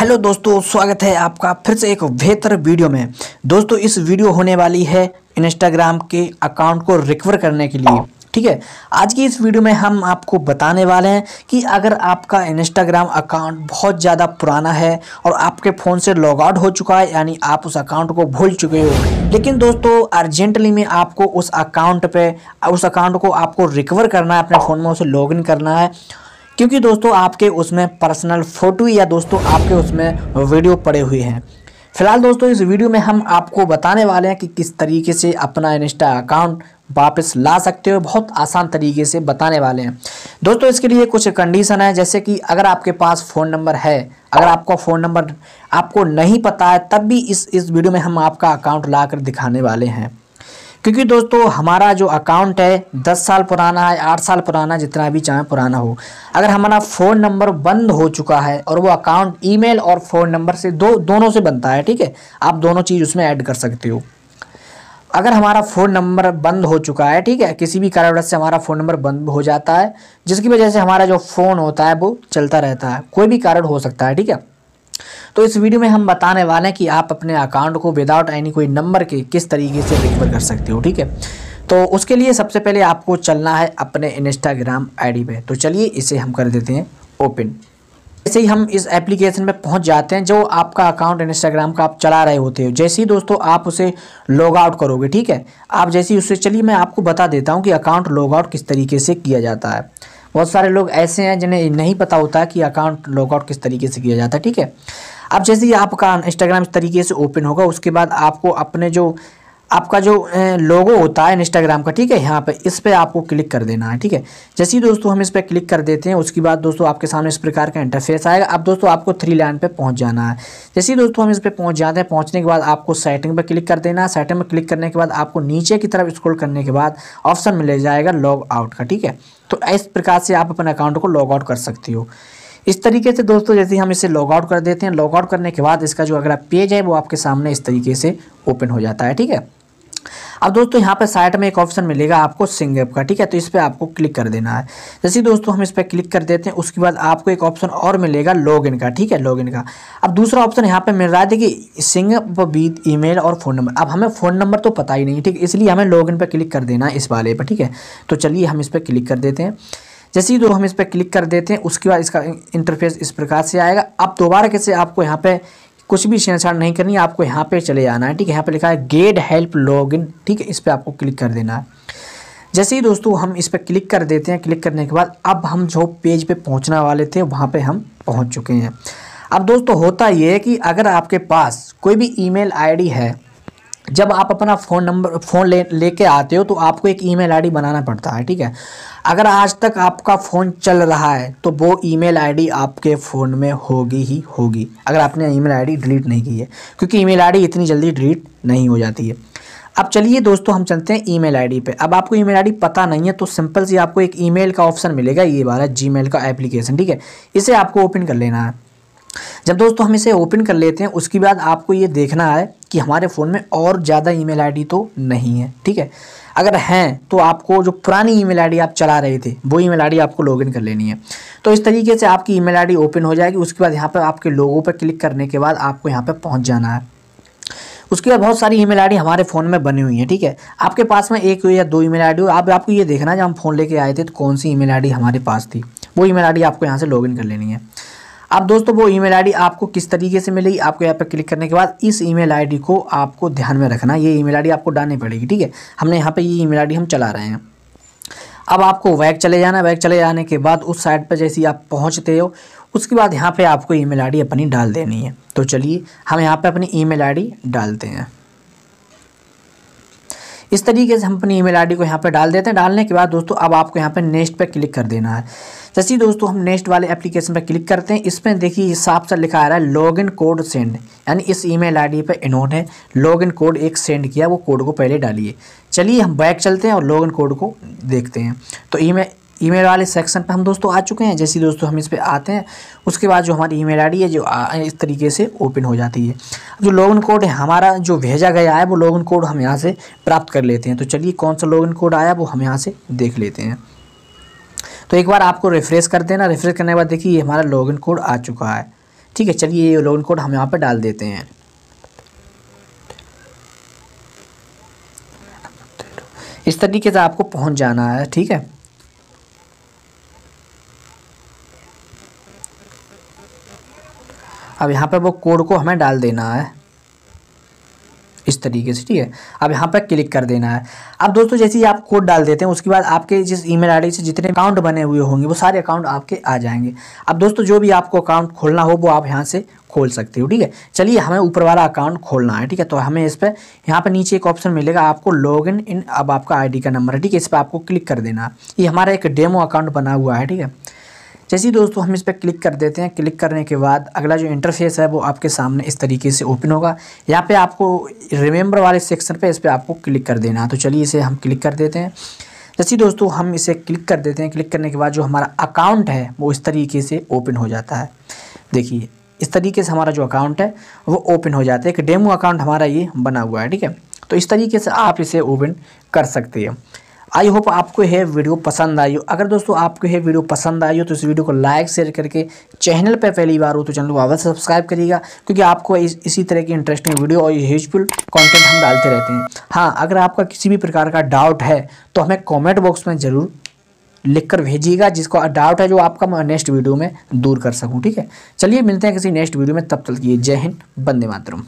Hello दोस्तों, स्वागत है आपका फिर से एक बेहतर वीडियो में। दोस्तों, इस वीडियो होने वाली है इंस्टाग्राम के अकाउंट को रिकवर करने के लिए, ठीक है? आज की इस वीडियो में हम आपको बताने वाले हैं कि अगर आपका इंस्टाग्राम अकाउंट बहुत ज़्यादा पुराना है और आपके फ़ोन से लॉग आउट हो चुका है, यानी आप उस अकाउंट को भूल चुके हो, लेकिन दोस्तों अर्जेंटली में आपको उस अकाउंट पे, उस अकाउंट को आपको रिकवर करना है, अपने फ़ोन में उसे लॉगिन करना है क्योंकि दोस्तों आपके उसमें पर्सनल फ़ोटो या दोस्तों आपके उसमें वीडियो पड़े हुए हैं। फ़िलहाल दोस्तों इस वीडियो में हम आपको बताने वाले हैं कि किस तरीके से अपना इंस्टा अकाउंट वापस ला सकते हो, बहुत आसान तरीके से बताने वाले हैं। दोस्तों इसके लिए कुछ कंडीशन है, जैसे कि अगर आपके पास फ़ोन नंबर है, अगर आपका फ़ोन नंबर आपको नहीं पता है, तब भी इस इस वीडियो में हम आपका अकाउंट ला कर दिखाने वाले हैं। क्योंकि दोस्तों, हमारा जो अकाउंट है, दस साल पुराना है, आठ साल पुराना, जितना भी चाहे पुराना हो। अगर हमारा फ़ोन नंबर बंद हो चुका है और वो अकाउंट ईमेल और फ़ोन नंबर से दो, दोनों से बनता है, ठीक है? आप दोनों चीज़ उसमें ऐड कर सकते हो। अगर हमारा फ़ोन नंबर बंद हो चुका है, ठीक है? किसी भी कारणवश से हमारा फ़ोन नंबर बंद हो जाता है, जिसकी वजह से हमारा जो फ़ोन होता है, वो चलता रहता है। कोई भी कारण हो सकता है, ठीक है? तो इस वीडियो में हम बताने वाले हैं कि आप अपने अकाउंट को विदाउट एनी कोई नंबर के किस तरीके से रिकवर कर सकते हो, ठीक है? तो उसके लिए सबसे पहले आपको चलना है अपने इंस्टाग्राम आईडी पे। तो चलिए इसे हम कर देते हैं ओपन जैसे ही हम इस एप्लीकेशन में पहुँच जाते हैं जो आपका अकाउंट इंस्टाग्राम का आप चला रहे होते हो। जैसे ही दोस्तों आप उसे लॉग आउट करोगे, ठीक है? आप जैसे ही उससे, चलिए मैं आपको बता देता हूँ कि अकाउंट लॉग आउट किस तरीके से किया जाता है। बहुत सारे लोग ऐसे हैं जिन्हें नहीं पता होता कि अकाउंट लॉग आउट किस तरीके से किया जाता है, ठीक है? अब जैसे ही आपका इंस्टाग्राम इस तरीके से ओपन होगा, उसके बाद आपको अपने जो, आपका जो लोगो होता है इंस्टाग्राम का, ठीक है, यहाँ पे इस पर आपको क्लिक कर देना है, ठीक है। जैसे ही दोस्तों हम इस पर क्लिक कर देते हैं, उसके बाद दोस्तों आपके सामने इस प्रकार का इंटरफेस आएगा। अब दोस्तों आपको थ्री लाइन पे पहुँच जाना है। जैसे ही दोस्तों हम इस पर पहुँच जाते हैं, पहुँचने के बाद आपको सेटिंग पर क्लिक कर देना है। सेटिंग में क्लिक करने के बाद आपको नीचे की तरफ़ स्क्रोल करने के बाद ऑप्शन मिल जाएगा लॉग आउट का, ठीक है। तो इस प्रकार से आप अपने अकाउंट को लॉग आउट कर सकती हो। इस तरीके से दोस्तों, जैसे हम इसे लॉग आउट कर देते हैं लॉग आउट करने के बाद इसका जो अगला पेज है, वो आपके सामने इस तरीके से ओपन हो जाता है, ठीक है? अब दोस्तों, यहाँ पर साइड में एक ऑप्शन मिलेगा आपको सिंगअप का, ठीक है? तो इस पर आपको क्लिक कर देना है। जैसे दोस्तों, हम इस पर क्लिक कर देते हैं, उसके बाद आपको एक ऑप्शन और मिलेगा लॉगिन का, ठीक है? लॉगिन का। अब दूसरा ऑप्शन यहाँ पे मिल रहा है, देखिए सिंगअप विद ईमेल और फ़ोन नंबर अब हमें फ़ोन नंबर तो पता ही नहीं, ठीक? इसलिए हमें लॉगिन पर क्लिक कर देना है इस वाले पर ठीक है? तो चलिए हम इस पर क्लिक कर देते हैं। जैसे ही दो हम इस पर क्लिक कर देते हैं, उसके बाद इसका इंटरफेस इस प्रकार से आएगा। अब दोबारा कैसे आपको यहाँ पे कुछ भी छेड़छाड़ नहीं करनी है आपको यहाँ पे चले जाना है, ठीक है? यहाँ पे लिखा है गेट हेल्प लॉगिन ठीक है? इस पर आपको क्लिक कर देना है। जैसे ही दोस्तों हम इस पर क्लिक कर देते हैं, क्लिक करने के बाद अब हम जो पेज पे पहुँचने वाले थे, वहाँ पर हम पहुँच चुके हैं। अब दोस्तों होता ये है कि अगर आपके पास कोई भी ईमेल आईडी है जब आप अपना फ़ोन नंबर फ़ोन ले, लेके आते हो तो आपको एक ईमेल आईडी बनाना पड़ता है, ठीक है? अगर आज तक आपका फ़ोन चल रहा है तो वो ईमेल आईडी आपके फ़ोन में होगी ही होगी, अगर आपने ईमेल आईडी डिलीट नहीं की है, क्योंकि ईमेल आईडी इतनी जल्दी डिलीट नहीं हो जाती है। अब चलिए दोस्तों, हम चलते हैं ईमेल आईडी पे। अब आपको ईमेल आईडी पता नहीं है तो सिंपल सी आपको एक ईमेल का ऑप्शन मिलेगा, ये वाला जीमेल का एप्लीकेशन ठीक है? इसे आपको ओपन कर लेना है। जब दोस्तों हम इसे ओपन कर लेते हैं, उसके बाद आपको ये देखना है कि हमारे फ़ोन में और ज़्यादा ईमेल आईडी तो नहीं है, ठीक है? अगर हैं तो आपको जो पुरानी ईमेल आईडी आप चला रहे थे, वो ईमेल आईडी आपको लॉगिन कर लेनी है। तो इस तरीके से आपकी ईमेल आईडी ओपन हो जाएगी, उसके बाद यहाँ पर आपके लोगों पर क्लिक करने के बाद आपको यहाँ पर पहुँच जाना है। उसके बाद बहुत सारी ईमेल आईडी हमारे फ़ोन में बनी हुई है, ठीक है? आपके पास में एक या दो ईमेल आईडी हो, आप, आपको ये देखना जब हम फ़ोन लेके आए थे तो कौन सी ईमेल आईडी हमारे पास थी? वो ईमेल आईडी आपको यहाँ से लॉगिन कर लेनी है। अब दोस्तों, वो ईमेल आईडी आपको किस तरीके से मिलेगी आपको यहाँ पर क्लिक करने के बाद इस ईमेल आईडी को आपको ध्यान में रखना। ये ईमेल आईडी आपको डालनी पड़ेगी, ठीक है? हमने यहाँ पे ये ईमेल आईडी हम चला रहे हैं। अब आपको वैक चले जाना वैक चले जाने के बाद उस साइट पर जैसे आप पहुँचते हो, उसके बाद यहाँ पर आपको ईमेल आईडी अपनी डाल देनी है। तो चलिए, हम यहाँ पर अपनी ईमेल आईडी डालते हैं। इस तरीके से हम अपनी ईमेल आईडी को यहाँ पर डाल देते हैं। डालने के बाद दोस्तों, अब आपको यहाँ पर नेक्स्ट पर क्लिक कर देना है। जैसे दोस्तों हम नेक्स्ट वाले एप्लीकेशन पर क्लिक करते हैं। इसमें देखिए साफ़ सा लिखा आ रहा है लॉगिन कोड सेंड यानी इस ईमेल आईडी पर इन्होंने लॉगिन कोड एक सेंड किया, वो कोड को पहले डालिए। चलिए, हम बैक चलते हैं और लॉगिन कोड को देखते हैं। तो ईमेल ईमेल वाले सेक्शन पर हम दोस्तों आ चुके हैं। जैसे दोस्तों हम इस पर आते हैं, उसके बाद जो हमारी ईमेल आईडी है, जो इस तरीके से ओपन हो जाती है। जो लॉगिन कोड है, हमारा जो भेजा गया है, वो लॉगिन कोड हम यहाँ से प्राप्त कर लेते हैं। तो चलिए, कौन सा लॉगिन कोड आया, वो हम यहाँ से देख लेते हैं। तो एक बार आपको रिफ्रेश कर देना। रिफ्रेश करने के बाद देखिए, ये हमारा लॉगिन कोड आ चुका है। ठीक है, चलिए ये लॉगिन कोड हम यहाँ पर डाल देते हैं। इस तरीके से आपको पहुँच जाना है, ठीक है? अब यहाँ पर वो कोड को हमें डाल देना है। इस तरीके से, ठीक है? अब यहाँ पर क्लिक कर देना है। अब दोस्तों, जैसे ही आप कोड डाल देते हैं, उसके बाद आपके जिस ईमेल आईडी से जितने अकाउंट बने हुए होंगे, वो सारे अकाउंट आपके आ जाएँगे। अब दोस्तों, जो भी आपको अकाउंट खोलना हो, वो आप यहाँ से खोल सकते हो, ठीक है? चलिए, हमें ऊपर वाला अकाउंट खोलना है, ठीक है? तो हमें इस पर यहाँ पर नीचे एक ऑप्शन मिलेगा, आपको लॉग इन इन अब आपका आईडी का नंबर है, ठीक है? इस पर आपको क्लिक कर देना ये हमारा एक डेमो अकाउंट बना हुआ है, ठीक है? जैसे ही दोस्तों हम इस पर क्लिक कर देते हैं, क्लिक करने के बाद अगला जो इंटरफेस है वो आपके सामने इस तरीके से ओपन होगा। यहाँ पे आपको रिमेंबर वाले सेक्शन पे इस पर आपको क्लिक कर देना है। तो चलिए इसे हम क्लिक कर देते हैं। जैसे दोस्तों हम इसे क्लिक कर देते हैं, क्लिक करने के बाद जो हमारा अकाउंट है वो इस तरीके से ओपन हो जाता है। देखिए, इस तरीके से हमारा जो अकाउंट है वो ओपन हो जाता है। एक डेमो अकाउंट हमारा ये बना हुआ है, ठीक है? तो इस तरीके से आप इसे ओपन कर सकते हैं। आई होप आपको यह वीडियो पसंद आई हो। अगर दोस्तों आपको यह वीडियो पसंद आई हो तो इस वीडियो को लाइक शेयर करके चैनल पर पहली बार हो तो चैनल को अवश्य सब्सक्राइब करिएगा क्योंकि आपको इस, इसी तरह की इंटरेस्टिंग वीडियो और यूजफुल कंटेंट हम डालते रहते हैं। हाँ अगर आपका किसी भी प्रकार का डाउट है तो हमें कॉमेंट बॉक्स में ज़रूर लिख कर भेजिएगा जिसको डाउट है जो आपका मैं नेक्स्ट वीडियो में दूर कर सकूँ ठीक है? चलिए मिलते हैं किसी नेक्स्ट वीडियो में तब तक ये जय हिंद बंदे मातरम।